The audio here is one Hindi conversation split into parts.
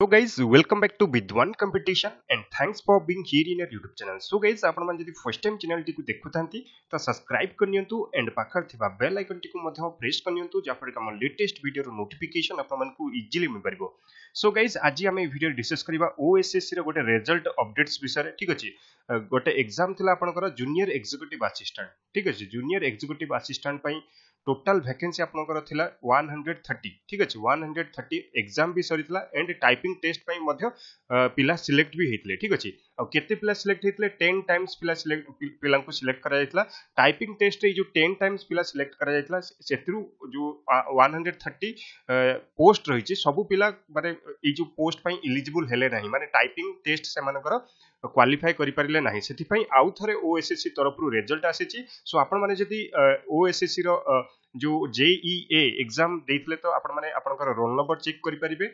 So guys, welcome back to Bidwan Competition and thanks for being here in our YouTube channel. So guys, आपण फर्स्ट टाइम चैनल टी को देखुथांती सब्सक्राइब करनियंतु एंड पाखर बेल आइकन टी प्रेस करनियंतु जाफर का लेटेस्ट वीडियो रो नोटिफिकेशन मिल परबो सो गाइस आज हम वीडियो डिस्कस करबा ओएसएससी रो गोटे अपडेट्स विषय ठीक अछि गोटे एग्जाम थिला आपनकर जूनियर एग्जीक्यूटिव असिस्टेंट ठीक अछि junior executive assistant total vacancy ଆପଣଙ୍କର ଥିଲା ୱାନ୍ ହଣ୍ଡ୍ରେଡ଼ ଥାର୍ଟି ଠିକ୍ ଅଛି ୱାନ୍ ହଣ୍ଡ୍ରେଡ଼ ଥାର୍ଟି ଏକ୍ଜାମ୍ ବି ସରିଥିଲା ଆଣ୍ଡ ଟାଇପିଂ ଟେଷ୍ଟ ପାଇଁ ମଧ୍ୟ ପିଲା ସିଲେକ୍ଟ ବି ହେଇଥିଲେ ଠିକ୍ ଅଛି ଆଉ କେତେ ପିଲା ସିଲେକ୍ଟ ହେଇଥିଲେ ଟେନ୍ ଟାଇମ୍ସ ପିଲା ସିଲେକ୍ଟ ପିଲାଙ୍କୁ ସିଲେକ୍ଟ କରାଯାଇଥିଲା ଟାଇପିଂ ଟେଷ୍ଟରେ ଏଇ ଯେଉଁ ଟେନ୍ ଟାଇମ୍ସ ପିଲା ସିଲେକ୍ଟ କରାଯାଇଥିଲା ସେଥିରୁ ଯେଉଁ ୱାନ୍ ହଣ୍ଡ୍ରେଡ଼୍ ଥାର୍ଟି ପୋଷ୍ଟ ରହିଛି ସବୁ ପିଲା ମାନେ ଏଇ ଯେଉଁ ପୋଷ୍ଟ ପାଇଁ ଇଲିଜିବୁଲ୍ ହେଲେ ନାହିଁ ମାନେ ଟାଇପିଂ ଟେଷ୍ଟ ସେମାନଙ୍କର କ୍ୱାଲିଫାଏ କରିପାରିଲେ ନାହିଁ ସେଥିପାଇଁ ଆଉ ଥରେ ଓଏସ୍ଏସ୍ସି ତରଫରୁ ରେଜଲ୍ଟ ଆସିଛି ସୋ ଆପଣମାନେ ଯଦି ଓଏସ୍ଏସ୍ସିର ଯେଉଁ ଏ ଏକ୍ଜାମ୍ ଦେଇଥିଲେ ତ ଆପଣମାନେ ଆପଣଙ୍କର ରୋଲ୍ ନମ୍ବର ଚେକ୍ କରିପାରିବେ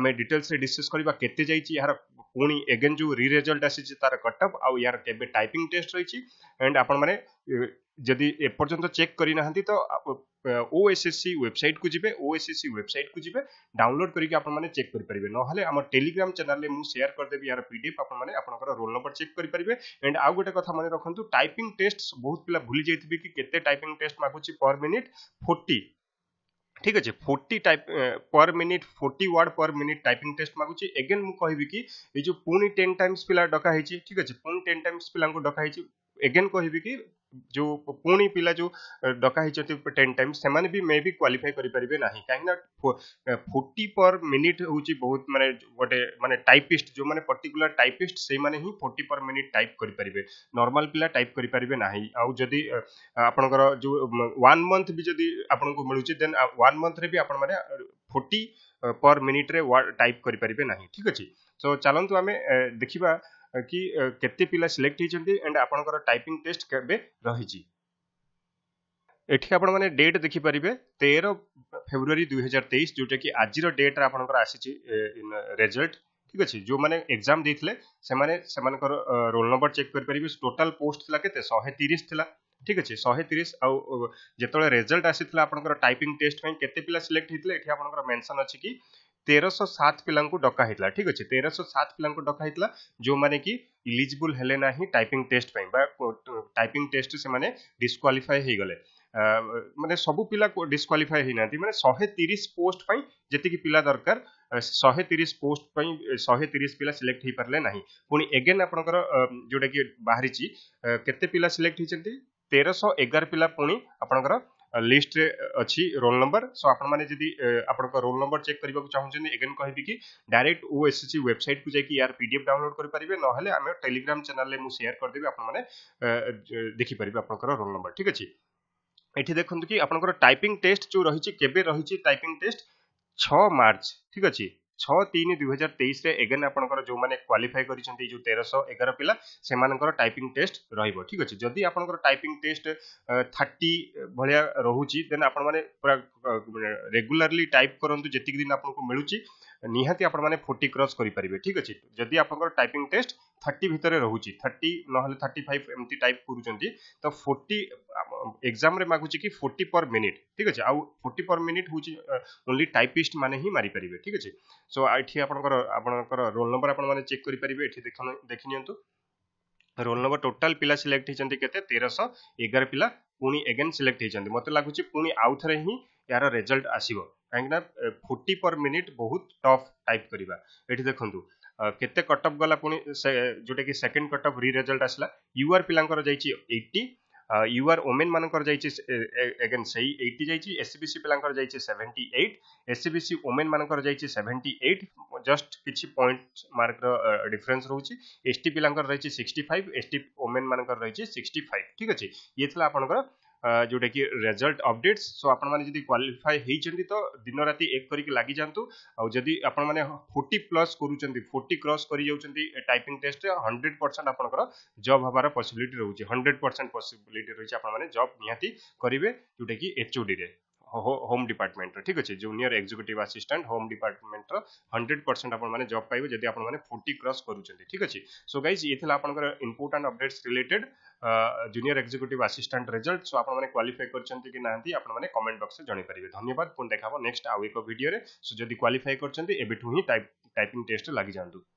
ଆମେ ଡିଟେଲ୍ସରେ ଡିସ୍କସ୍ କରିବା କେତେ ଯାଇଛି ଏହାର ପୁଣି ଏଗେନ୍ ଯେଉଁ ରି ରେଜଲ୍ଟ ଆସିଛି ତାର କଟଅଫ୍ ଆଉ ୟାର କେବେ ଟାଇପିଂ ଟେଷ୍ଟ ରହିଛି ଆଣ୍ଡ ଆପଣମାନେ ଯଦି ଏପର୍ଯ୍ୟନ୍ତ ଚେକ୍ କରିନାହାନ୍ତି ତ ଓଏସ୍ଏସ୍ସି ୱେବସାଇଟ୍କୁ ଯିବେ ଓଏସ୍ଏସ୍ସି ୱେବସାଇଟ୍କୁ ଯିବେ ଡାଉନଲୋଡ୍ କରିକି ଆପଣମାନେ ଚେକ୍ କରିପାରିବେ ନହେଲେ ଆମ ଟେଲିଗ୍ରାମ ଚ୍ୟାନେଲରେ ମୁଁ ସେୟାର କରିଦେବି ୟାର ପିଡିଏଫ୍ ଆପଣମାନେ ଆପଣଙ୍କର ରୋଲ୍ ନମ୍ବର ଚେକ୍ କରିପାରିବେ ଆଣ୍ଡ ଆଉ ଗୋଟେ କଥା ମନେ ରଖନ୍ତୁ ଟାଇପିଂ ଟେଷ୍ଟ ବହୁତ ପିଲା ଭୁଲି ଯାଇଥିବେ କି କେତେ ଟାଇପିଂ ଟେଷ୍ଟ ମାଗୁଛି ପର୍ ମିନିଟ୍ ଫୋର୍ଟି ঠিক আছে forty type per minute forty word per minute typing test ମାଗୁଛି ଏଗେନ୍ ମୁଁ କହିବି କି ଏଇ ଯୋଉ ପୁଣି ଟେନ୍ ଟାଇମ୍ସ ପିଲା ଡକା ହେଇଛି ଠିକ ଅଛି ପୁଣି ଟେନ୍ ଟାଇମ୍ସ ପିଲାଙ୍କୁ ଡକା ହେଇଛି ଏଗେନ୍ କହିବି କି जो पुणी पिला जो डका टेन टाइम से मे भी क्वाफाई करेंगे ना कहीं फोर्टी पर मिनिट हूँ बहुत मानते गोटे मानते टाइपिस्ट जो मैंने पर्टिकुला टाइपिस्ट से फोर्टी पर मिनिट टाइप करें नर्माल पिला टाइप करेंगे ना आदि आपणकर वन मंथ भी जब आपको मिलूँ देन वन मंथ रे भी आपने फोर्टी पर मिनिट्रे टाइप करें ठीक अच्छे तो चलतु आम देखा କି କେତେ ପିଲା ସିଲେକ୍ଟ ହୋଇଛନ୍ତି ଆଣ୍ଡ ଆପଣଙ୍କର ଟାଇପିଂ ଟେଷ୍ଟ କେବେ ରହିଛି ଏଠି ଆପଣମାନେ ଡେଟ୍ ଦେଖିପାରିବେ ତେର ଫେବୃଆରୀ ଦୁଇହଜାର ତେଇଶ ଯେଉଁଟାକି ଆଜିର ଡେଟ୍ରେ ଆପଣଙ୍କର ଆସିଛି ରେଜଲ୍ଟ ଠିକ୍ ଅଛି ଯେଉଁମାନେ ଏକ୍ଜାମ୍ ଦେଇଥିଲେ ସେମାନେ ସେମାନଙ୍କର ରୋଲ୍ ନମ୍ବର ଚେକ୍ କରିପାରିବେ ଟୋଟାଲ୍ ପୋଷ୍ଟ ଥିଲା କେତେ ଶହେ ତିରିଶ ଥିଲା ଠିକ୍ ଅଛି ଶହେ ତିରିଶ ଆଉ ଯେତେବେଳେ ରେଜଲ୍ଟ ଆସିଥିଲା ଆପଣଙ୍କର ଟାଇପିଂ ଟେଷ୍ଟ ପାଇଁ କେତେ ପିଲା ସିଲେକ୍ଟ ହେଇଥିଲେ ଏଠି ଆପଣଙ୍କର ମେନସନ୍ ଅଛି କି तेरह सात तो, पिला डका ठीक अच्छे तेरह सात पिला डका जो मैंने कि eligible typing test typing test से डिस्कालीफाई गले मैंने सब पिला डिस्कालीफाई होना मैंने शहे तीस पोस्ट जी पिला दरकार शहे तीस पोस्ट शहे तीस पिला सिलेक्ट हो पारे ना पुणी एगेन आपर जोटा कि बाहरी के होती तेरह एगार पिला पुणी आपंकर লিস্ট ଅଛି ରୋଲ୍ ନମ୍ବର ସୋ ଆପଣମାନେ ଯଦି ଆପଣଙ୍କ ରୋଲ୍ ନମ୍ବର ଚେକ୍ କରିବାକୁ ଚାହୁଁଛନ୍ତି ଏଗେନ୍ କହିବି କି ଡାଇରେକ୍ଟ ଓ ଏସ୍ ସି ୱେବସାଇଟ୍କୁ ଯାଇକି ୟାର ପି ଡି ଏଫ୍ ଡାଉନଲୋଡ୍ କରିପାରିବେ ନହେଲେ ଆମେ ଟେଲିଗ୍ରାମ ଚ୍ୟାନେଲରେ ମୁଁ ସେୟାର କରିଦେବି ଆପଣମାନେ ଦେଖିପାରିବେ ଆପଣଙ୍କର ରୋଲ୍ ନମ୍ବର ଠିକ୍ ଅଛି ଏଠି ଦେଖନ୍ତୁ କି ଆପଣଙ୍କର ଟାଇପିଂ ଟେଷ୍ଟ ଯେଉଁ ରହିଛି କେବେ ରହିଛି ଟାଇପିଂ ଟେଷ୍ଟ ଛଅ ମାର୍ଚ୍ଚ ଠିକ୍ ଅଛି ଛଅ ତିନି ଦୁଇ ହଜାର ତେଇଶରେ ଏଗେନ୍ ଆପଣଙ୍କର ଯେଉଁମାନେ କ୍ୱାଲିଫାଇ କରିଛନ୍ତି ଯେଉଁ ତେରଶହ ଏଗାର ପିଲା ସେମାନଙ୍କର ଟାଇପିଂ ଟେଷ୍ଟ ରହିବ ଠିକ୍ ଅଛି ଯଦି ଆପଣଙ୍କର ଟାଇପିଂ ଟେଷ୍ଟ ଥାର୍ଟି ଭଳିଆ ରହୁଛି ଦେନ୍ ଆପଣମାନେ ପୁରା ରେଗୁଲାରଲି ଟାଇପ୍ କରନ୍ତୁ ଯେତିକି ଦିନ ଆପଣଙ୍କୁ ମିଳୁଛି ନିହାତି ଆପଣମାନେ ଫୋର୍ଟି କ୍ରସ୍ କରିପାରିବେ ଠିକ୍ ଅଛି ଯଦି ଆପଣଙ୍କର ଟାଇପିଂ ଟେଷ୍ଟ থার্টি ভিতরে রহুছি থার্টি নহলে থার্টি ফাইভ এমতি টাইপ করছেন তো ফোর্টি এক্সামে মাগুছি কি ফোর্টি পর মিনিট ঠিক আছে আউ ফোর্টি পর মিনিট হচ্ছে ওনলি টাইপিস্ট মানে হি মারিপারে ঠিক আছে সো এটি আপনার আপনার রোল নম্বর আপনার চেক করে পারে এটি দেখি নিয়ন্তু রোল নম্বর টোটাল পিলা সিলেক্ট হয়েছেন কেতে তেরশ এগার পিলা পুঁ এগেন সিলেক্ট হয়েছেন মতো লাগুচি পুঁ আউথরে হি এর রেজল্ট আসব কাইকি না ফোর্টি পর মিনিট বহুত টফ টাইপ করা এটি দেখুন କେତେ କଟ୍ ଅଫ୍ ଗଲା ପୁଣି ଯେଉଁଟାକି second cut off re result ଆସିଲା ୟୁଆର୍ ପିଲାଙ୍କର ଯାଇଛି ଏଇଟି ୟୁଆର୍ ଓମେନ୍ ମାନଙ୍କର ଯାଇଛି ଏଗେନ୍ ସେଇ ଏଇଟି ଯାଇଛି ଏସ୍ସିବିସି ପିଲାଙ୍କର ଯାଇଛି ସେଭେଣ୍ଟି ଏଇଟ୍ ଏସ୍ସିବିସି ଓମେନ୍ ମାନଙ୍କର ଯାଇଛି ସେଭେଣ୍ଟି ଏଇଟ୍ ଜଷ୍ଟ କିଛି ପଏଣ୍ଟ ମାର୍କର ଡିଫରେନ୍ସ ରହୁଛି ଏସ୍ଟି ପିଲାଙ୍କର ରହିଛି ସିକ୍ସଟି ଫାଇଭ୍ ଏସ୍ଟି ଓମେନ୍ ମାନଙ୍କର ରହିଛି ସିକ୍ସଟି ଫାଇଭ୍ ଠିକ୍ ଅଛି ଇଏ ଥିଲା ଆପଣଙ୍କର जोटा कि रेजल्ट अपडेट सो आपड़ी क्वाफाई तो दिन रात एक करके लग जातु आदि आपोर्टी प्लस करुँच फोर्टी क्रस कर टाइपिंग टेस्ट हंड्रेड परसेंट आप जब हमारे पसबिलिटी रही है हंड्रेड परसेंट पसबिलिटी रही है आप जब निहती करेंगे जोटा कि एचओडी होम डिपार्टमेंट ठीक अच्छे junior executive assistant home department hundred percent आप जब पाइए जब आप फोर्टी क्रस करुँच ठीक अच्छे सो गाइज ये आपर important updates related junior executive assistant result so आप क्वाफाई करते आपने कमेंट बक्स में जीपारे धन्यवाद पुणी देखा नेक्स्ट आउ एक भिडियो सो जब क्वाफाई करते टाइपिंग टेस्ट लगी जाए